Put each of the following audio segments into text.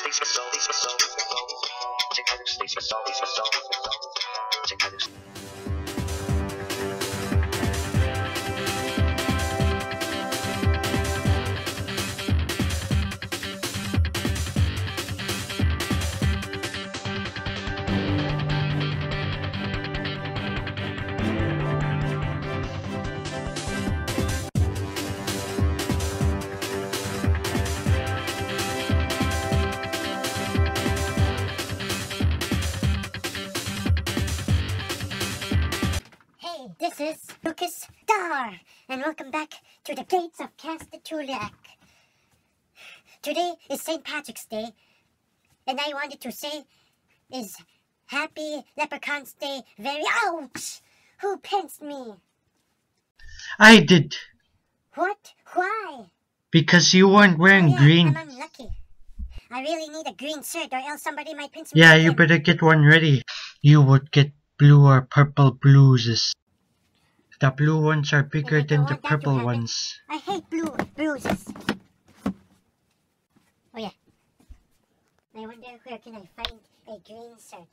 states for soul, these for soul, these for soul. Chicago states for soul, these for soul, these for soul. Chicago. And welcome back to the gates of Castatulac. Today is St. Patrick's Day, and I wanted to say is Happy Leprechaun's Day very ouch! Who pinched me? I did. What? Why? Because you weren't Oh, wearing yeah, green. I'm unlucky. I really need a green shirt, or else somebody might pinch me. Yeah, you better get one ready. You would get blue or purple blues. The blue ones are bigger than the purple ones. I hate blue bruises. Oh yeah. I wonder where can I find a green shirt.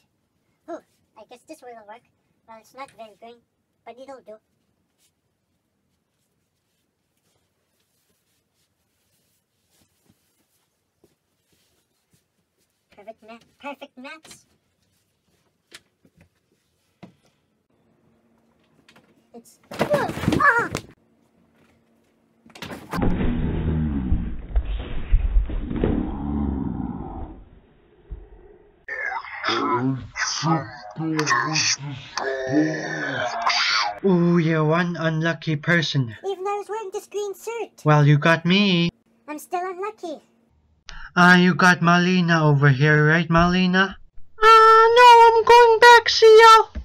Oh, I guess this will work. Well, it's not very green, but it'll do. Perfect ma- perfect match. It's ah! Ooh, you're one unlucky person. Even I was wearing this green shirt. Well, you got me. I'm still unlucky. Ah, you got Malina over here, right, Malina? Ah, no, I'm going back, see ya.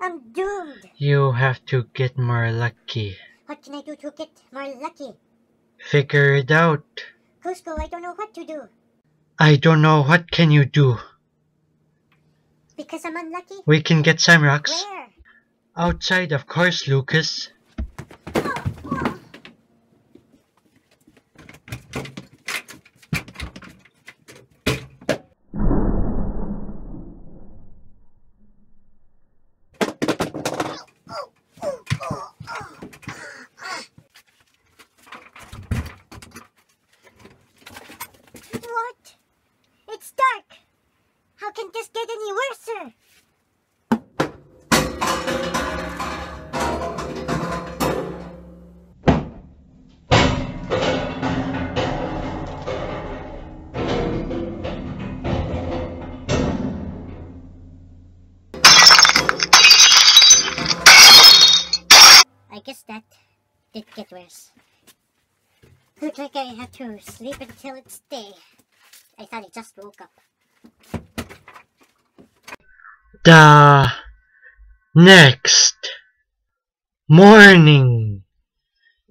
I'm doomed. You have to get more lucky. What can I do to get more lucky? Figure it out. Kuzco, I don't know what to do. I don't know, what can you do? Because I'm unlucky? We can get some rocks. Where? Outside, of course, Lucas. To sleep until it's day. I thought I just woke up. The next morning.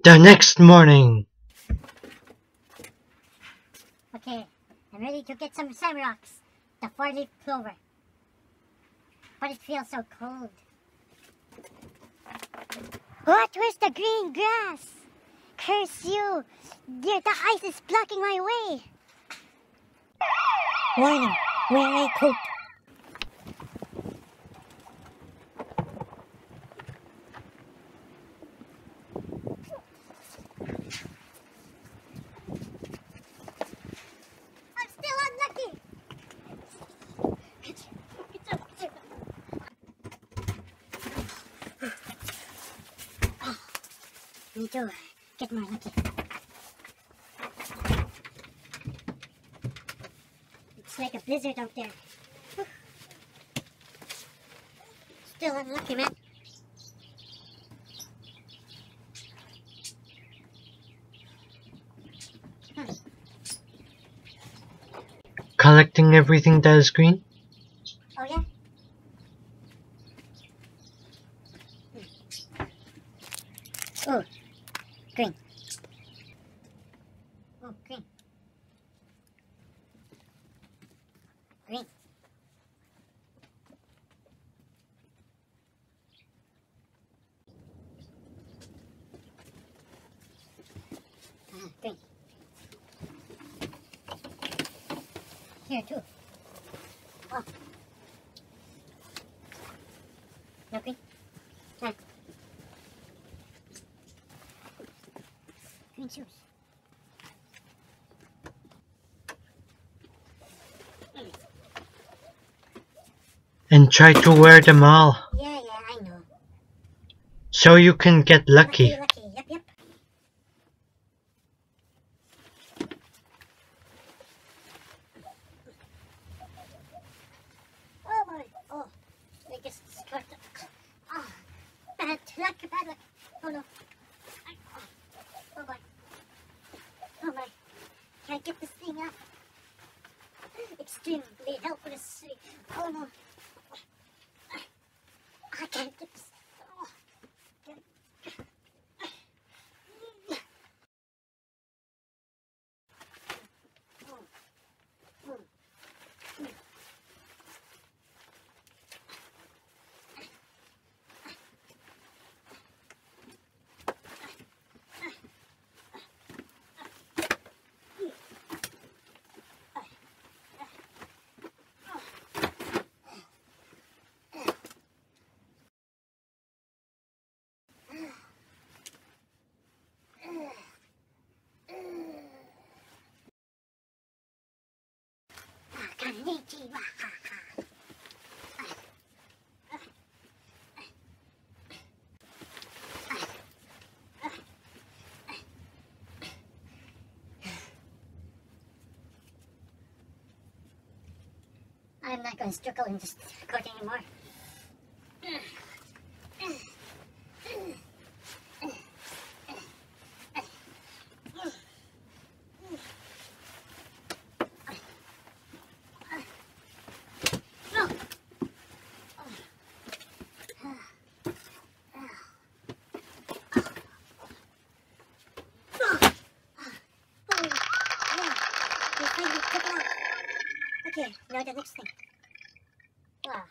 The next morning. Okay, I'm ready to get some sun rocks. The four-leaf clover. But it feels so cold. What? Where's the green grass? Curse you! Dear, the ice is blocking my way. Warning, wear a coat. I'm still unlucky. Me too. Get more lucky. It's like a blizzard out there. Still unlucky, man. Collecting everything that is green. Oh yeah? Oh, green. Oh, green. Green. Ah, green. here too. Oh. No green? No. Green shoes. And try to wear them all Yeah, yeah, I know. so you can get lucky. Lucky, lucky. Yep, yep. Oh boy. Oh, I just struck. Oh, bad luck, bad luck. Oh no. I- Oh, oh boy. Oh my. Can't get this thing up. Extremely helpless. Oh no. I can't get this. Oh. I'm not going to struggle in this court anymore. No. Okay, now the next thing. Wow.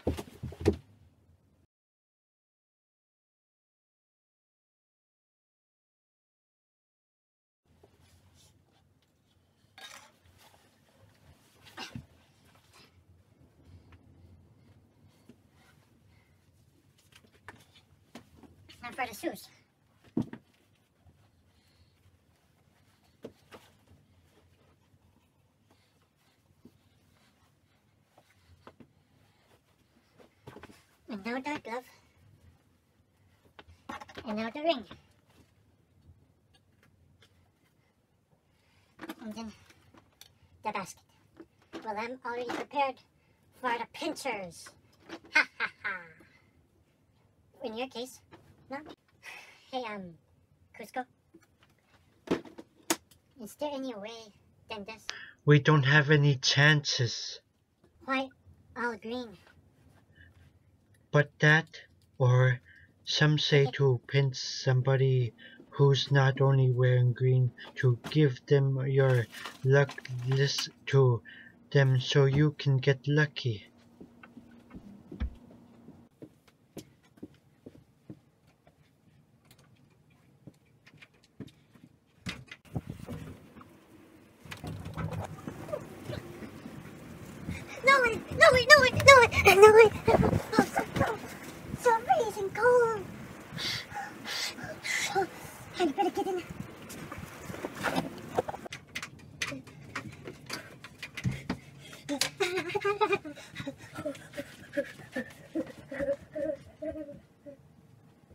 And now the glove. And now the ring. And then the basket. Well, I'm already prepared for the pincers. Ha ha ha. In your case, no? Hey, um, Kuzco. Is there any way than this? We don't have any chances. Why all green? But that, or some say to pinch somebody who's not only wearing green, to give them your luck list to them so you can get lucky. No way! No way! No way! No way! No way! Oh, so cold! So freezing cold! Oh, I better get in.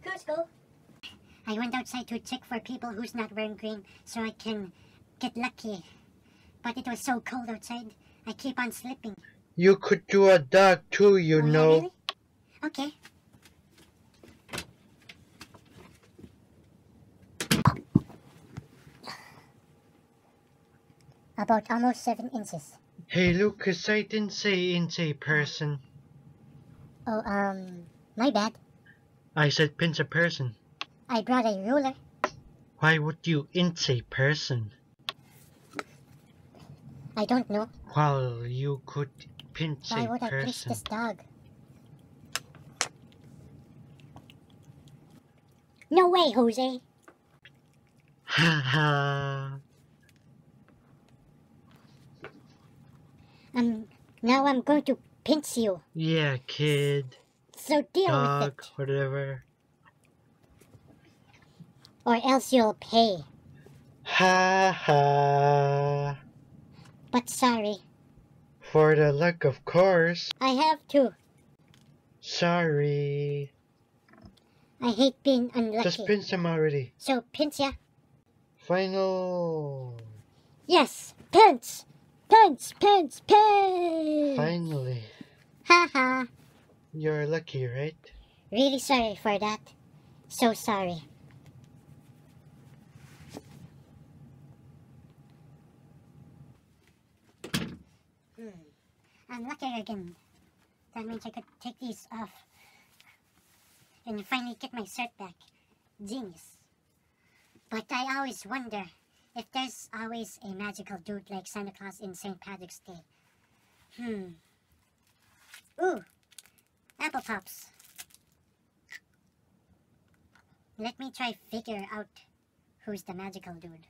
Kuzco. I went outside to check for people who's not wearing green so I can get lucky. But it was so cold outside, I keep on slipping. You could do a dog too, you Oh, yeah, know. really? Okay. About almost seven inches. Hey Lucas, I didn't say inch a person. Oh, um, my bad. I said pinch a person. I brought a ruler. Why would you a person? I don't know. Well, you could pinch Why a would I pinch this dog? No way, Jose. Ha ha. Um, now I'm going to pinch you. Yeah, kid, So deal dog, with it, whatever. Or else you'll pay. Ha ha. But sorry, For the luck, of course. I have to. Sorry. I hate being unlucky. Just pinch him already. So pinch ya? Final. Yes, pinch, pinch, pinch, pinch. Finally. Ha ha. You're lucky, right? Really sorry for that. So sorry. I'm lucky again. That means I could take these off and finally get my cert back. Genius. But I always wonder if there's always a magical dude like Santa Claus in St. Patrick's Day. Hmm. Ooh, apple pops. Let me try figure out who's the magical dude.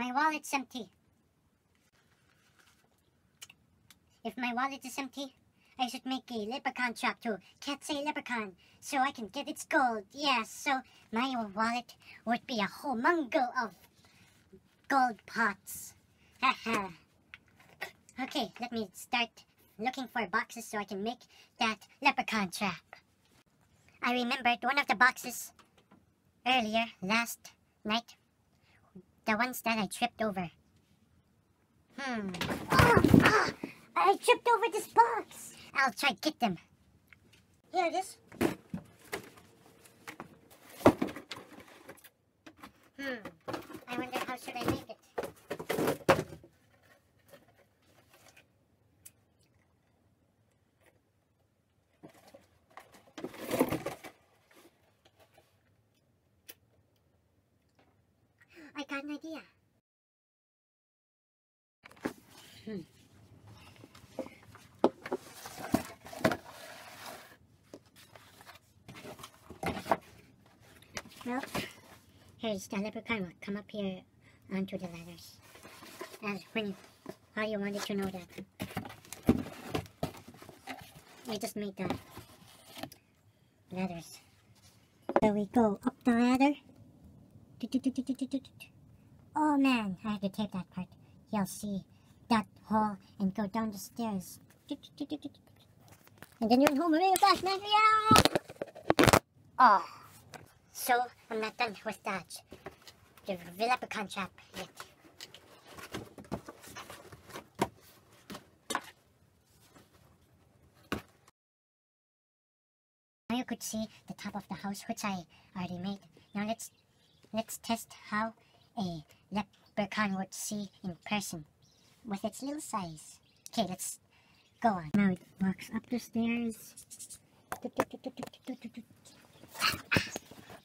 My wallet's empty. If my wallet is empty, I should make a leprechaun trap to catch a leprechaun so I can get its gold. Yes, so my wallet would be a whole mungo of gold pots. Haha. Okay, let me start looking for boxes so I can make that leprechaun trap. I remembered one of the boxes earlier last night. The ones that I tripped over. Hmm. Ah, ah, I tripped over this box. I'll try to get them. Here it is. Hmm. I wonder how should I make it. I got an idea. Hmm. Well, here's the leprechaun will come up here onto the ladders. And when how you wanted to know that. I just made the ladders. So we go up the ladder. Oh man, I have to tape that part. You'll see that hole and go down the stairs. And then you're home really fast, man. Yeah! Oh, so I'm not done with that. The leprechaun trap yet. Now you could see the top of the house, which I already made. Now let's let's test how a leprechaun would see in person with its little size. Okay, let's go on. Now it walks up the stairs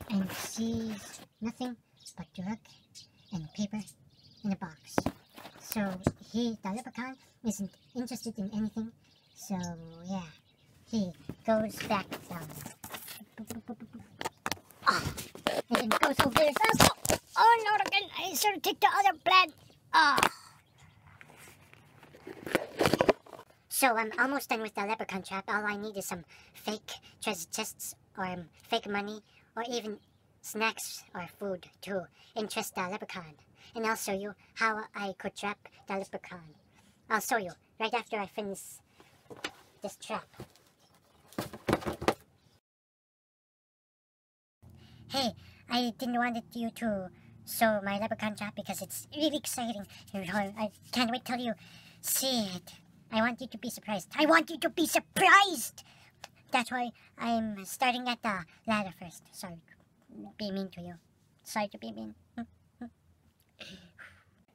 and sees nothing but junk and paper in a box. So he, the leprechaun, isn't interested in anything. So yeah, he goes back down. Ah, and then goes over there. Oh, oh not again! I should taken the other plan. Ah. So I'm almost done with the leprechaun trap. All I need is some fake treasure chests or um, fake money or even snacks or food to interest the leprechaun. And I'll show you how I could trap the leprechaun. I'll show you right after I finish this trap. Hey, I didn't want you to show my leprechaun trap because it's really exciting. I can't wait till you see it. I want you to be surprised. I want you to be surprised! That's why I'm starting at the ladder first. Sorry, be mean to you. Sorry to be mean.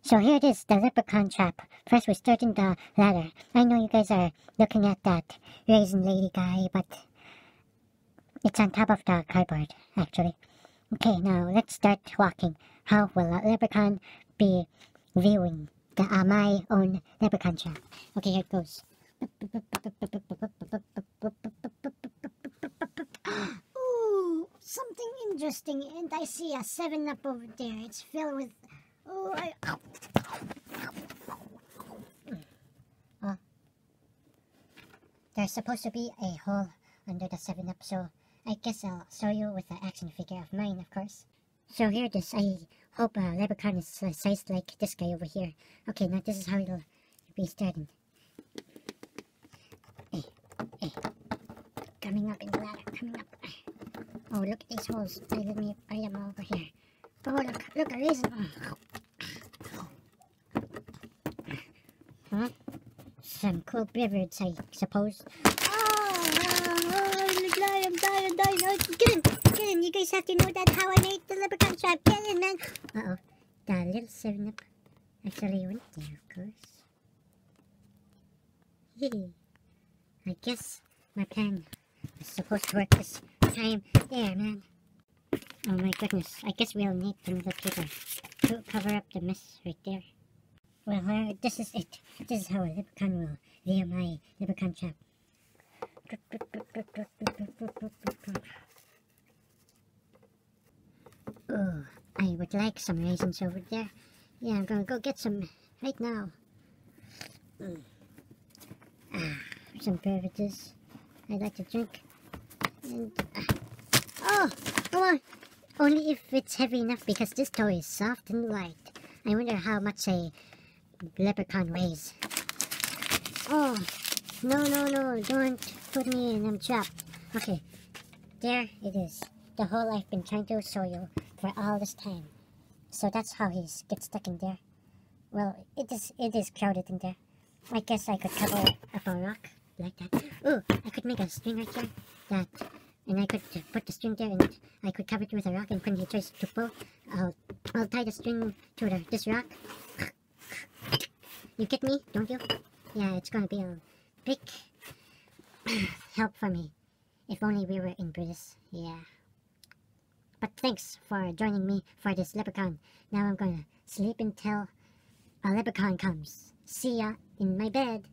So here it is, the leprechaun trap. First we're starting the ladder. I know you guys are looking at that raisin lady guy, but it's on top of the cardboard, actually. Okay, now let's start walking. How will a leprechaun be viewing the, uh, my own leprechaun trap? Okay, here it goes. Ooh, something interesting, and I see a 7 Up over there. It's filled with. Oh, I. Oh. There's supposed to be a hole under the 7 Up, so I guess I'll show you with the action figure of mine, of course. So here it is. I hope uh, Leprechaun is uh, sized like this guy over here. Okay, now this is how it'll be starting. Hey, hey. Coming up in the ladder, coming up. Oh, look at these holes. Hey, let me I am over here. Oh, look, look, a reason. Huh? Some cool beverage, I suppose. Oh, oh, oh, I'm dying, I'm dying, I'm dying. Oh, get in, get in. You guys have to know that how I made the leprechaun trap. Get in, man. Uh-oh. That little 7-Up actually went there, of course. I guess my plan was supposed to work this time. There, man. Oh my goodness. I guess we'll need another paper to cover up the mess right there. Well, uh, this is it. This is how a leprechaun will via my leprechaun trap. Oh, I would like some raisins over there. Yeah, I'm gonna go get some right now. Mm. Ah, some beverages I like to drink. And, uh, oh, come on. Only if it's heavy enough because this toy is soft and light. I wonder how much a leprechaun weighs. Oh, no, no, no, don't put me in, I'm trapped. Okay, there it is. The hole I've been trying to show you for all this time. So that's how he gets stuck in there. Well, it is it is crowded in there. I guess I could cover up a rock like that. Oh, I could make a string right here That, and I could put the string there, and I could cover it with a rock. And when he tries to pull, I'll I'll tie the string to the, this rock. You get me, don't you? Yeah, it's gonna be a big help for me. If only we were in British. Yeah. But thanks for joining me for this leprechaun. Now I'm gonna sleep until a leprechaun comes. See ya in my bed.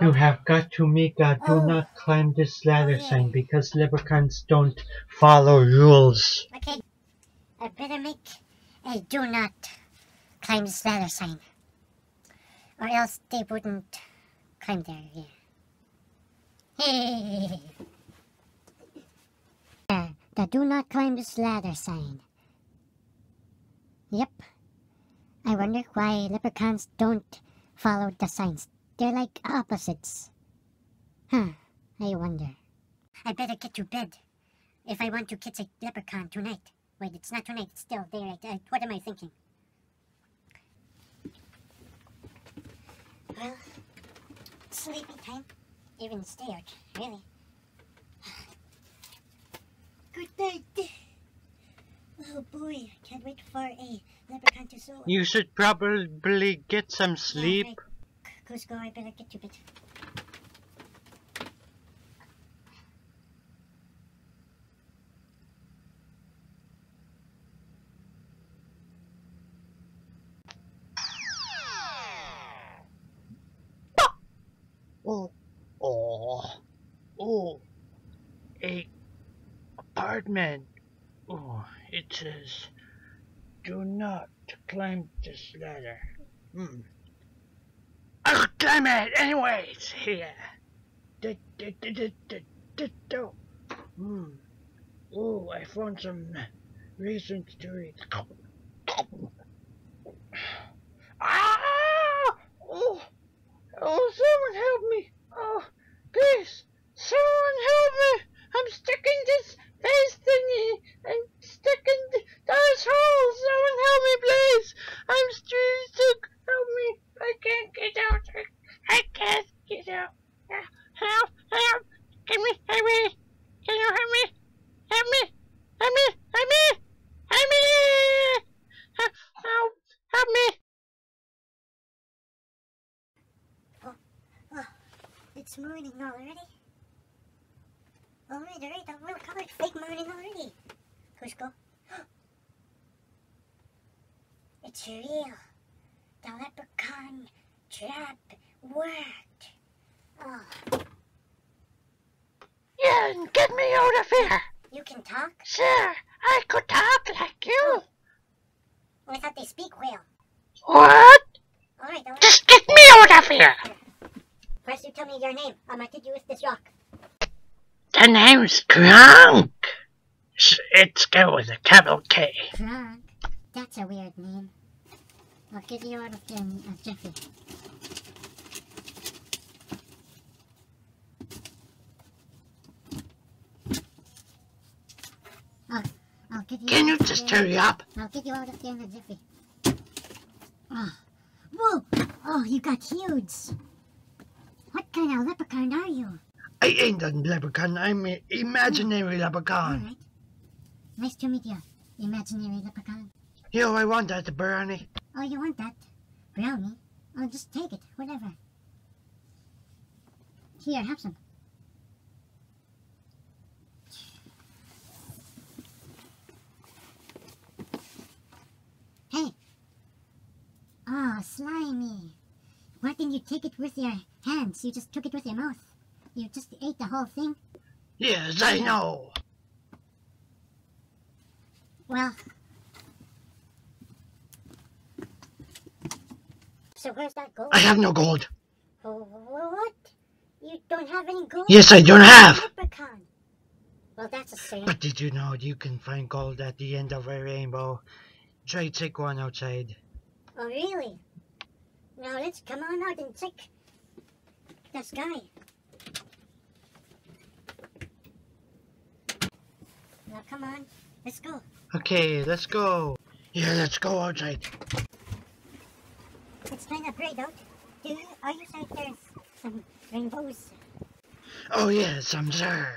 You have got to make a do Oh. not climb this ladder Oh, yeah. sign because leprechauns don't follow rules. Okay, I better make a do not climb this ladder sign. Or else they wouldn't climb there, yeah. Hey! Uh, the do not climb this ladder sign. Yep. I wonder why leprechauns don't follow the signs. They're like opposites. Huh, I wonder. I better get to bed if I want to catch a leprechaun tonight. Wait, it's not tonight, it's still daylight. Uh, what am I thinking? Well, it's sleepy time. Even scared, really. Good night. Oh boy, I can't wait for a leprechaun to show. You should probably get some Yeah, sleep. right. Kuzco, I better get to bed. Oh, oh, oh, a apartment. Oh, it says, do not climb this ladder. Hmm. Climb it anyways. Here. Hmm. Oh, I found some raisins to eat. Ah! Oh! Oh, someone help me! Oh, please! Someone help me! I'm stuck in this face thingy! I'm stuck in th- those holes! Someone help me, please! I'm stuck! Help! I can't get out! I, can't get out! Help! Help! Can me? Help me! Can you help me? Help me! Help me! Help me! Help me! Help! Help! Help me! Oh, oh, it's morning already. Alright, alright, I'm gonna fake morning already. Kuzco. it's real. The leprechaun trap worked. Oh. can get me out of here. You can talk? Sure, I could talk like you. Oh, I thought they speak whale. What? Alright, alright. Just get me out of here. First you tell me your name. I'm gonna hit you with this rock. The name's Kronk. It's go with a capital K. Kronk. That's a weird name. I'll get you out of there, uh, Jeffy. I'll, I'll get you Can you just hurry up? I'll get you out of there uh, in a jiffy. Oh. Whoa! Oh, you got huge. What kind of leprechaun are you? I ain't a leprechaun. I'm an imaginary hmm. leprechaun. Alright. Nice to meet you, imaginary leprechaun. Yo, I want that brownie. Oh, you want that? Brownie? Oh, just take it, whatever. Here, have some. Hey! Oh, slimy. Why didn't you take it with your hands? You just took it with your mouth. You just ate the whole thing? Yes, I know. Well. So where's that gold? I have no gold. Oh, what? You don't have any gold? Yes, I don't have. Leprechaun. Well, that's a shame. But did you know you can find gold at the end of a rainbow? Try take one outside. Oh, really? Now let's come on out and check the sky. Now come on, let's go. Okay, let's go. Yeah, let's go outside. It's kind of bright out. Do you, are you sure there's some rainbows? Oh yes, I'm sure.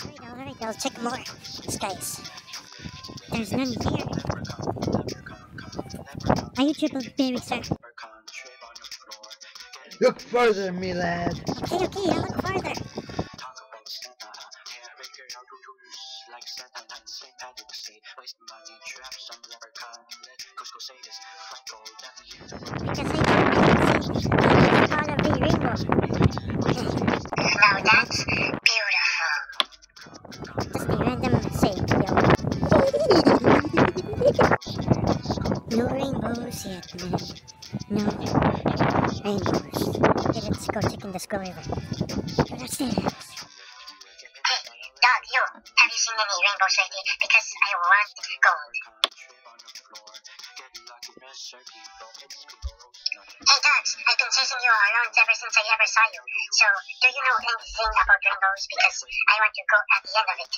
Alright, alright, I'll check more skies. There's none here. Are you triple berry, sir? Look further, me lad. Okay, okay, I'll look farther. Go river. What's this? Hey, dog, you. Have you seen any rainbows lately? Because I want gold. Hey, dogs, I've been chasing you around ever since I ever saw you. So, do you know anything about rainbows? Because I want to go at the end of it.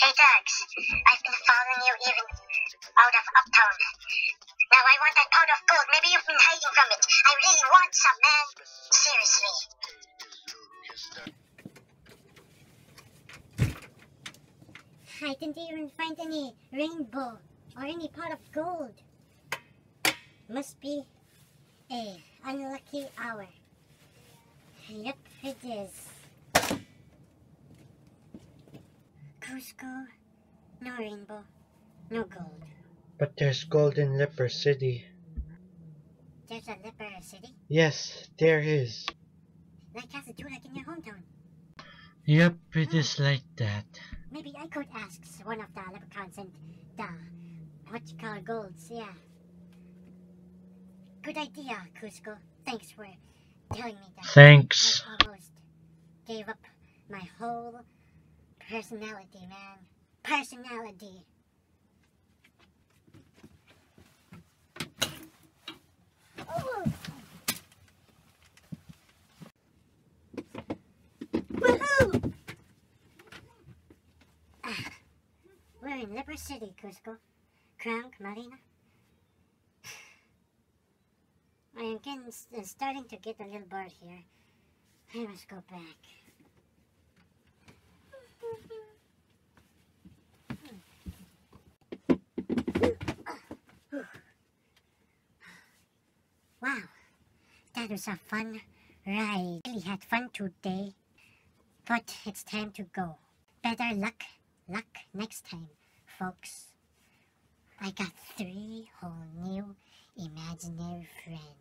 Hey, dogs, I've been following you even out of Uptown. Want that pound of gold. Maybe you've been hiding from it. I really want some, man. Seriously. I didn't even find any rainbow or any pot of gold. Must be a unlucky hour. Yep, it is. Kuzco, no rainbow, no gold. But there's gold in Leprecity. There's a leper city, Yes, there is. like Casatulak in your hometown. Yep, it is like that. Maybe I could ask one of the leprechauns and the what you call golds, yeah. Good idea, Kuzco. Thanks for telling me that. Thanks. I almost gave up my whole personality, man. Personality. Woohoo! We're in Leper City, Kuzco. Kronk, Marina. I am getting, starting to get a little bored here. I must go back. That was a fun ride. Really had fun today, but it's time to go. Better luck, luck next time folks. I got three whole new imaginary friend,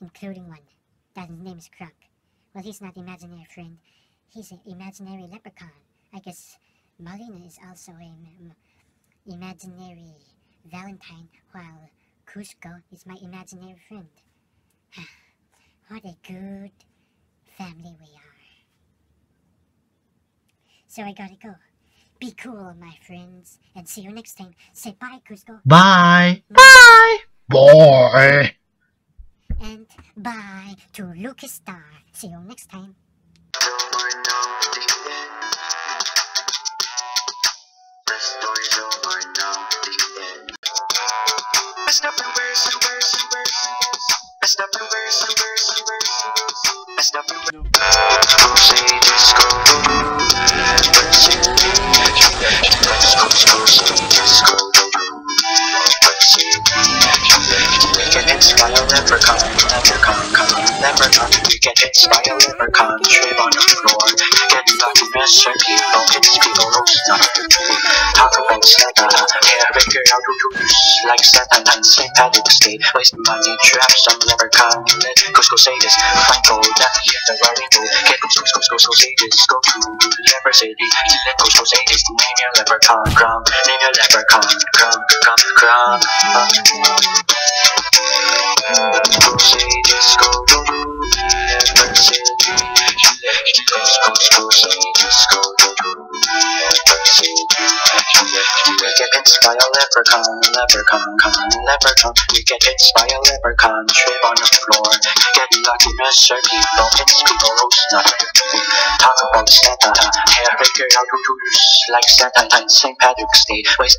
including one. That his name is Krunk. Well, he's not imaginary friend. He's an imaginary leprechaun. I guess Marlena is also a m- m- imaginary Valentine, while Kuzco is my imaginary friend. what a good family we are. So I gotta go. Be cool, my friends, and see you next time. Say bye, Kuzco, Bye. Bye. Boy. and bye to Lucas Star. See you next time. No more, no, the end. The story's over now, the end. Messed up and worse and worse and worse and worse. Disco. Never say We can inspire leprechaun, leprechaun, come, leprechaun. We can inspire leprechaun, trip on the floor. Get lucky, miss people, hits people, roast not. Talk about Santa, hair who to use like Santa and St. Patrick's Day. Waste money, trap some leprechaun. Let Kuzco say this, gold, that the running go. Get Kuzco, Kuzco, Kuzco say this, go to Leprecity. Let Kuzco say this, name your leprechaun, crumb, name your leprechaun, crumb, crumb, crumb. Go say this, go to. Kuzco, Kuzco say this, We get inspire leprechaun, leprechaun, come leprechaun. We get inspire leprechaun, trip on the floor. Get lucky, Mr. People, hits people, roast not. Talk about Santa, hair figure out who to use like Santa and St. Patrick's Day. Waste